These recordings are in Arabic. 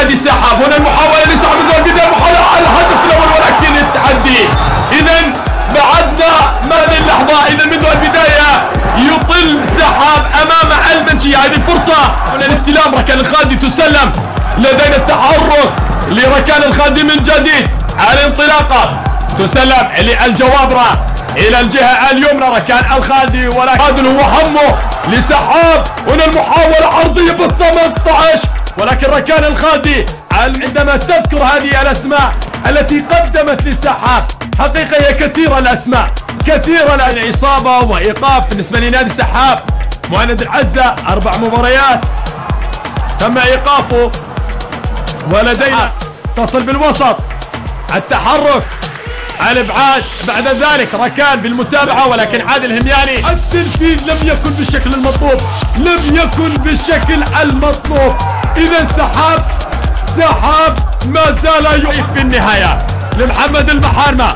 بنادي السحاب هنا المحاولة لسحب البداية المحاولة الهدف الأول ولكن التحدي. إذا بعدنا ما هذه اللحظة. إذا منذ البداية يطل سحاب أمام المنشية. هذه فرصة هنا الاستلام. ركان الخالدي تسلم. لدينا التحرك لركان الخالدي من جديد. الانطلاقة تسلم للجوابرة إلى الجهة اليمنى. ركان الخالدي ولكن هو همه لسحاب. هنا المحاولة عرضية بال 18 ولكن ركان الخالدي عندما تذكر هذه الأسماء التي قدمت للسحاب حقيقة هي كثيرة الأسماء كثيرة الاصابة وإيقاف بالنسبة لنادي السحاب مهند العزة أربع مباريات تم إيقافه ولدينا تصل بالوسط التحرك الإبعاد بعد ذلك ركان بالمتابعة ولكن عادل الهمياني التنفيذ لم يكن بالشكل المطلوب لم يكن بالشكل المطلوب. إذا سحاب سحاب ما زال في النهاية. لمحمد المحارمة.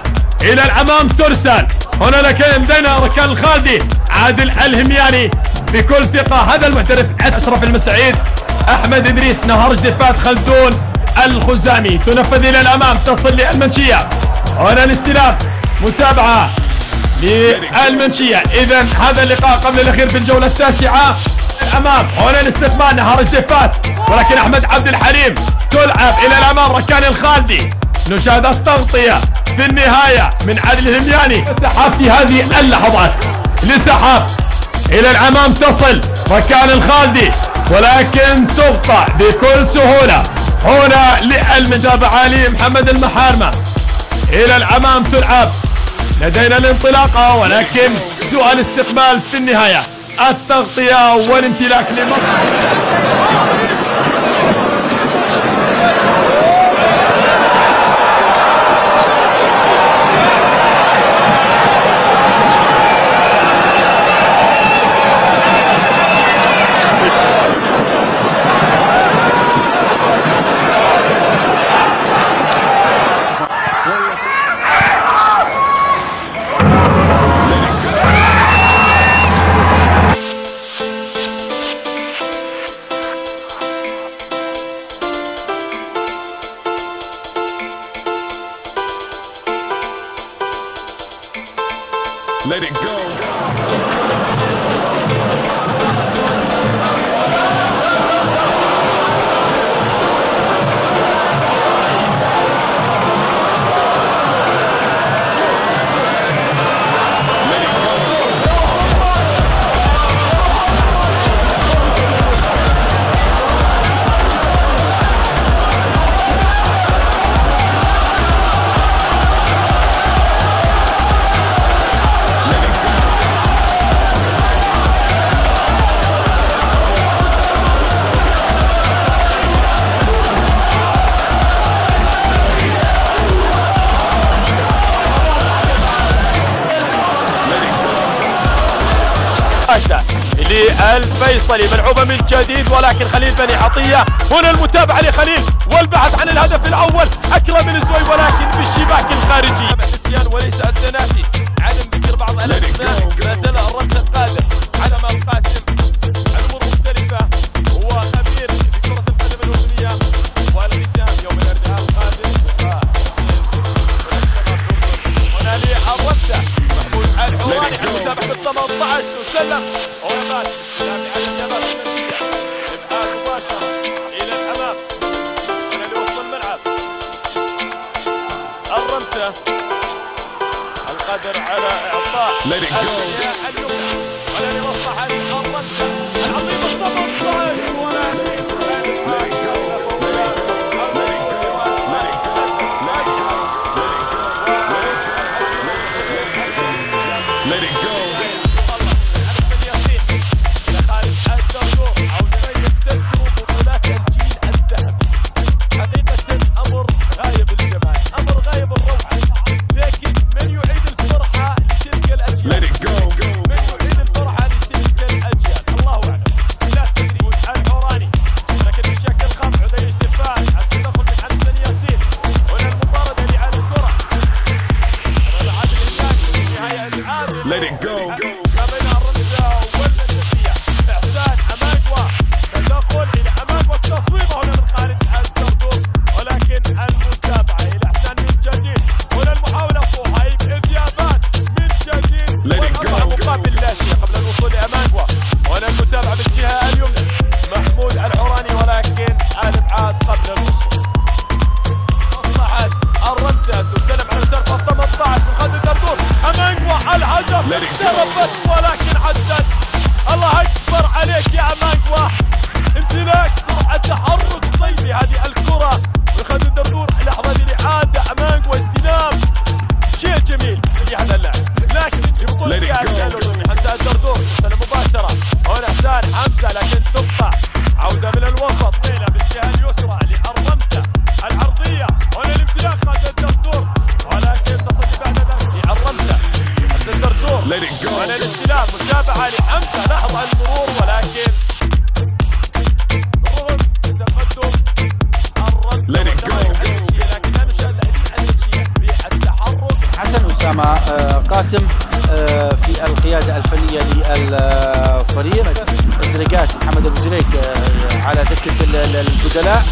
إلى الامام ترسل. هنا لدينا ركان الخالدي عادل الهمياني. بكل ثقة. هذا المحترف أشرف المسعيد. أحمد إدريس. نهر جدفات خلدون الخزامي. تنفذ إلى الأمام. تصل للمنشية. هنا الاستلام. متابعة للمنشية. إذا هذا اللقاء قبل الأخير في الجولة التاسعة. الأمام هنا الاستقبال نهار الزفات ولكن أحمد عبد الحليم تلعب إلى الأمام ركان الخالدي. نشاهد التغطية في النهاية من عادل الهمياني. سحاب في هذه اللحظات. لسحاب إلى الأمام تصل ركان الخالدي. ولكن تقطع بكل سهولة. هنا للمتابعة لمحمد المحارمة. إلى الأمام تلعب. لدينا الانطلاقة ولكن سؤال استقبال في النهاية. التغطية والامتلاك لمصر Let it go. للفيصلي ملعوبة من جديد ولكن خليل بني عطية. هنا المتابعة لخليل والبحث عن الهدف الأول. أكرم الزوي ولكن بالشباك الخارجي. نسيان وليس التناسي عدم ذكر بعض الاسماء ما زال الرد القادم على ما القاسم الأمور مختلفه هو خبير في كره القدم الاردنيه والختام يوم الأربعاء القادم. هنا للرده محمود الحوراني عن متابعه ال 18 تسلم الوسط طويلة بالجهة اليسرى لحرمته العرضية هنا الامتلاك خالد الدردور ولكن تصل بعد ذلك لحرمته خالد الدردور. هنا الاستلام متابعة لحمزة لحظة المرور ولكن رغم تقدم الرمزة Let it go. والتحرك المشية، لكن لا نشاهد المشية في التحرك حسن أسامة آه، قاسم في القيادة الفنية للفريق زريقات محمد أبو زريق آه، على دكة ال- ال- البدلاء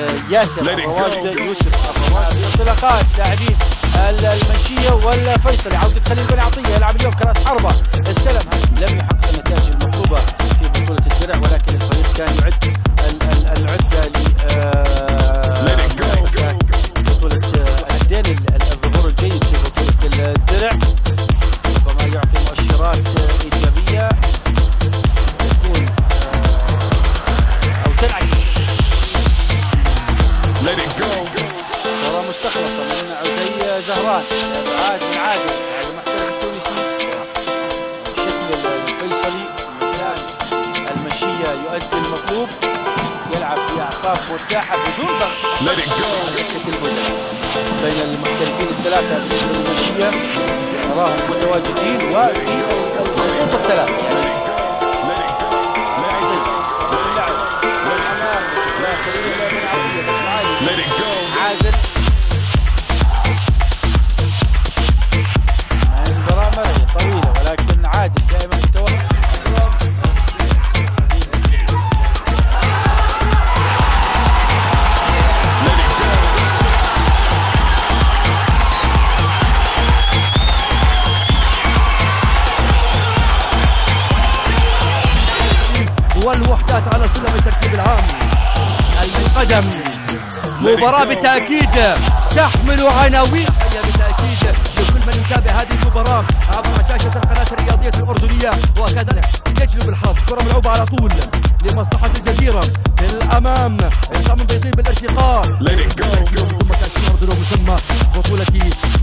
آه، ياسر. الرواد يوسف الرواد انطلاقات لاعبين ال- المنشية والفيصلي عودة خليل بن عطية يلعب اليوم كرأس حربة استلم لم يحقق النتائج المطلوبة في بطولة الدرع ولكن الفريق كان يعد يلعب في أعصاب مرتاحة بدون ضغط. بين المحترفين الثلاثة بالنسبة للمشية نراهم متواجدين وفي الخطوط الثلاث يعني Let it go. على سلم الترتيب العام. القدم. مباراة بالتأكيد تحمل عناوين. بالتأكيد من يتابع هذه المباراة؟ عبر شاشة القناة الرياضية الأردنية. وكذلك يجلب الحظ. كرة ملعوبة على طول لمصلحة الجزيرة. في الأمام بيطيب بالارتقاء كأس الأرض ومسمى بطولة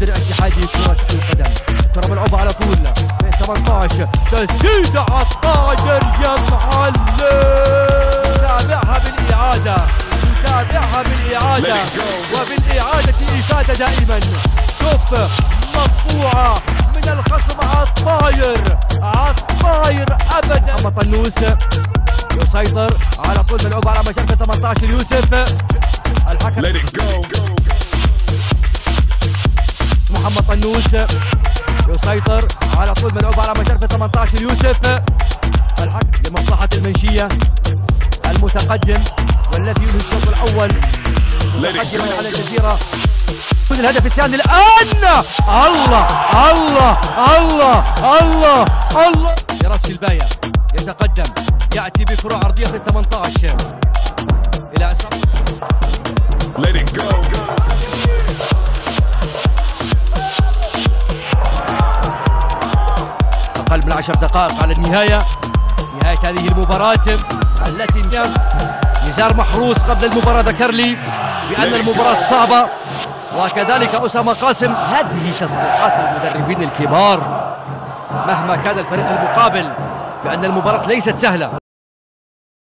درع اتحادي كرة القدم. كرة ملعوبة على طول. في 18 تسديد عطاير يا معلم تابعها بالإعادة. تابعها بالإعادة. وبالإعادة إفادة دائما. شوف. مقطوعة من الخصم عطاير عطاير أبدا. أما طنوس يسيطر على طول ملعوبة على مشاركة 18 يوسف الحكم. محمد طنوس يسيطر على طول ملعوب على مشاركة 18 يوسف الحكم. لمصلحة المنشية المتقدم والذي ينهي الشوط الأول متقدما على. الجزيرة. يكون الهدف الثاني الآن. الله الله الله الله الله. لرأس الباية يتقدم. يأتي بكرة عرضية في 18 إلى أسر Let it go. أقل من عشر دقائق على النهاية. نهاية هذه المباراة. التي نزار محروس قبل المباراة ذكر لي بأن المباراة صعبة. وكذلك أسامة قاسم هذه تصريحات المدربين الكبار مهما كان الفريق المقابل بأن المباراة ليست سهلة.